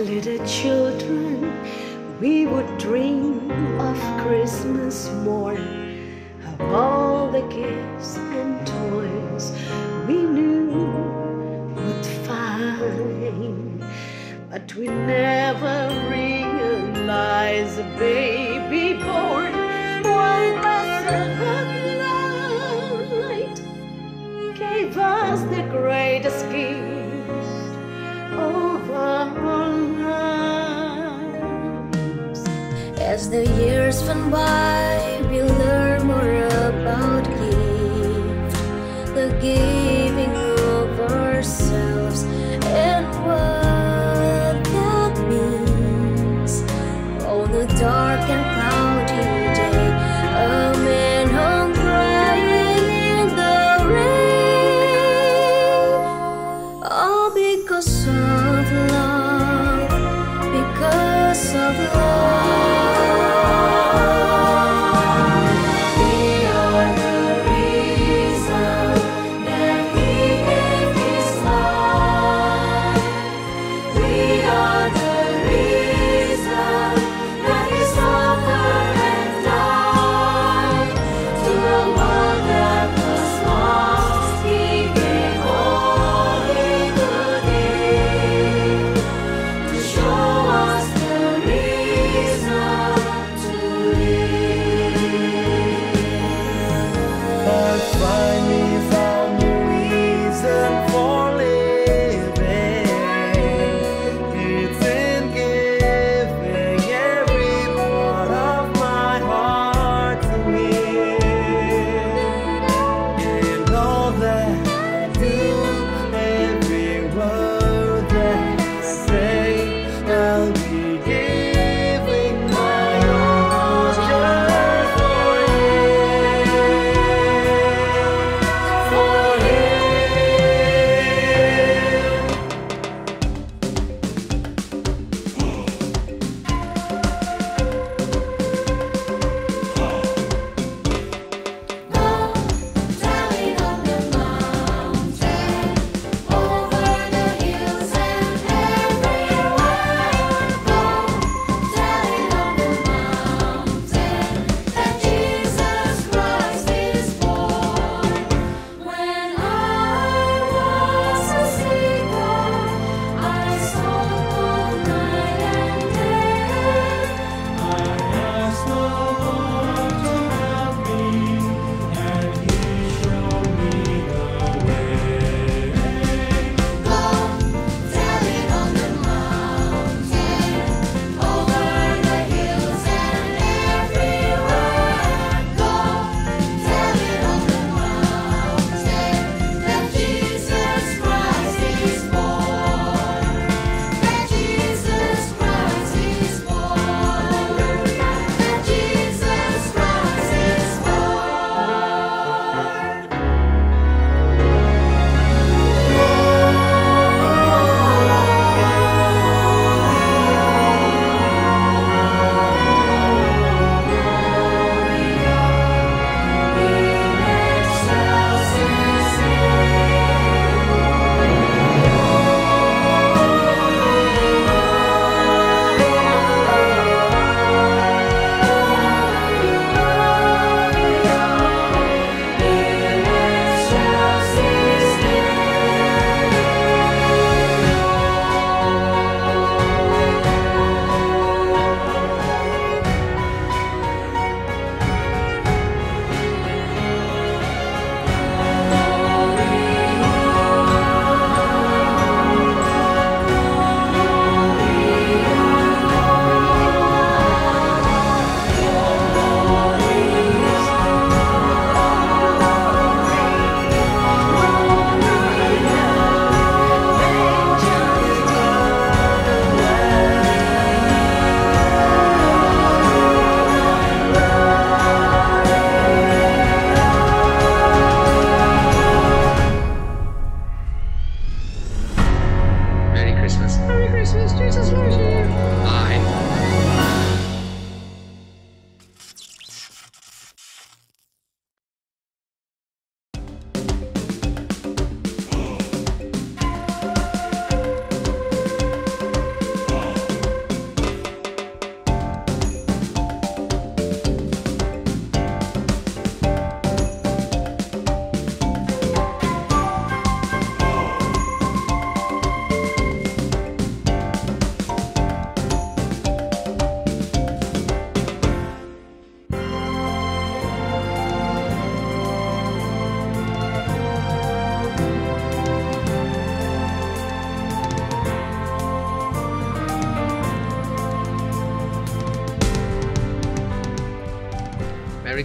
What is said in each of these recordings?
Little children, we would dream of Christmas morn, of all the gifts and toys we knew would find. But we never realized, baby. The years went by, we learn more about giving. the giving.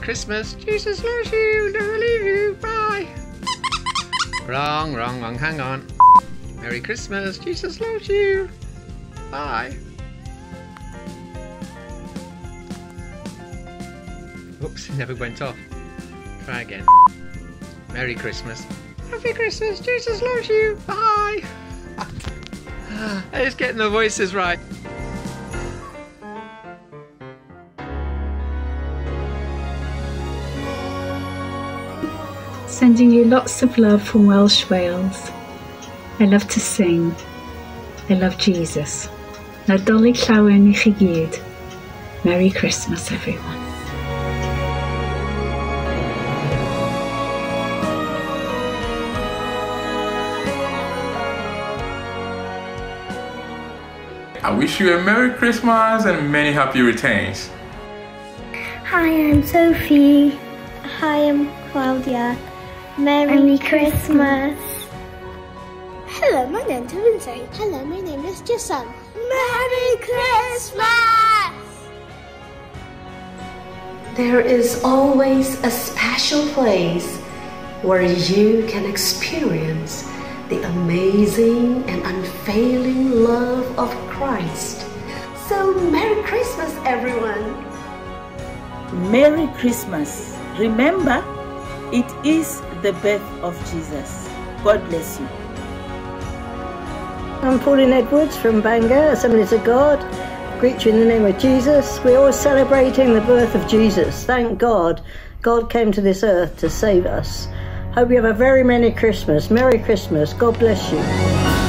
Merry Christmas. Jesus loves you. Never leave you. Bye. wrong, wrong, wrong. Hang on. Merry Christmas. Jesus loves you. Bye. Oops, it never went off. Try again. Merry Christmas. Happy Christmas. Jesus loves you. Bye. It's getting the voices right. Sending you lots of love from Welsh Wales. I love to sing. I love Jesus. Nadolig llawen i chi gyd. Merry Christmas everyone. I wish you a Merry Christmas and many happy returns. Hi, I'm Sophie. Hi, I'm Claudia. Merry, Christmas. Hello, my name's Lindsay. Hello, my name is Jason. Merry Christmas! There is always a special place where you can experience the amazing and unfailing love of Christ. So, Merry Christmas, everyone! Merry Christmas. Remember, it is the birth of Jesus. God bless you. I'm Pauline Edwards from Bangor, Assemblies of God. Greet you in the name of Jesus. We're all celebrating the birth of Jesus. Thank God. God came to this earth to save us. Hope you have a very Merry Christmas. Merry Christmas. God bless you.